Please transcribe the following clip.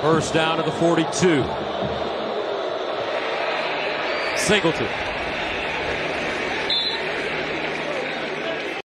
First down to the 42. Singleton